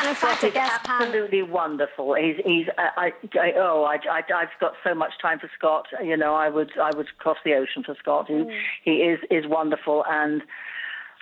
And in fact, I he's guess, Pam- absolutely wonderful. He's he's uh, I, I oh I, I I've got so much time for Scott. You know, I would I would cross the ocean for Scott. He Mm. he is is wonderful, and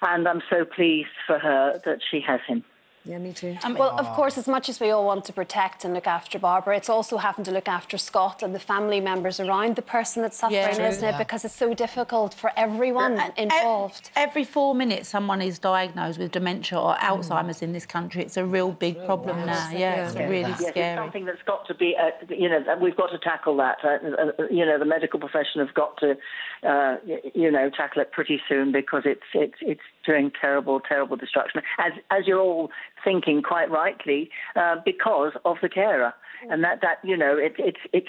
and I'm so pleased for her that she has him. Yeah, me too. Well, of course, as much as we all want to protect and look after Barbara, it's also having to look after Scott and the family members around the person that's suffering, Yeah. True, isn't it? Because it's so difficult for everyone And involved. ev- Every four minutes, someone is diagnosed with dementia or Alzheimer's in this country. It's a real big problem now. Yeah, it's really Yes, it's scary. something that's got to be, uh, you know, we've got to tackle that. Uh, uh, you know, the medical profession have got to, uh, you know, tackle it pretty soon because it's it's it's doing terrible, terrible destruction. As as you're all thinking quite rightly, uh, because of the carer, and that that you know, it, it's it's.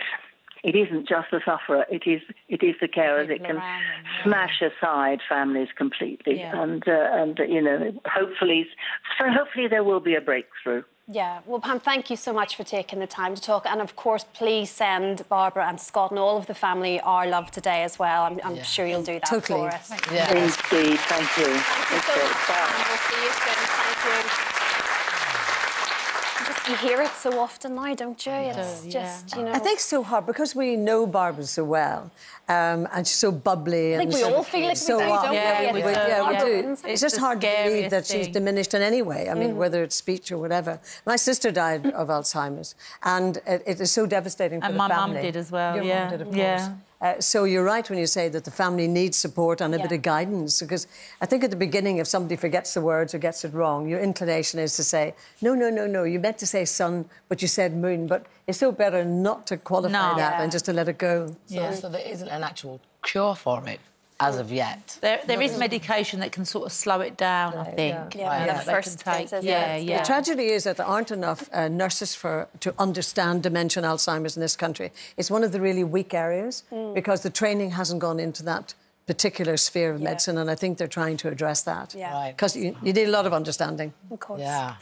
It isn't just the sufferer; it is it is the carer that can around them, yeah. smash aside families completely, Yeah. and uh, and you know, hopefully, so hopefully there will be a breakthrough. Yeah, well, Pam, thank you so much for taking the time to talk. And of course, please send Barbara and Scott and all of the family our love today as well. I'm, I'm sure you'll do that Totally. for us. Yeah. Indeed, thank you. Thank you so much, bye. Pam. We'll see you soon. Thank you. Thank you. Just, you hear it so often now, don't you? It's yeah. just, you know. I think it's so hard because we know Barbara so well, um, and she's so bubbly. I think and we sort all feel like we so do, on. don't Yeah, we? we we, do. yeah, we do. It's It's just hard to believe scariest that she's diminished in any way. I mean, whether it's speech or whatever. My sister died of Alzheimer's, and it, it is so devastating for And the my mum family. did as well, Your yeah, mum did, of course. yeah. Uh, so you're right when you say that the family needs support and a bit of guidance because I think at the beginning if somebody forgets the words or gets it wrong your inclination is to say no no no no you meant to say sun but you said moon but it's still better not to qualify No. that Yeah. and just to let it go So, so there isn't an actual cure for it as of yet. There, there is medication that can sort of slow it down, I think. Yeah, Right, the yeah. They first take- phase, yeah, yeah. The tragedy is that there aren't enough uh, nurses for to understand dementia and Alzheimer's in this country. It's one of the really weak areas Mm. because the training hasn't gone into that particular sphere of medicine, and I think they're trying to address that. Yeah. Right. Because you, you need a lot of understanding. Of course. Yeah.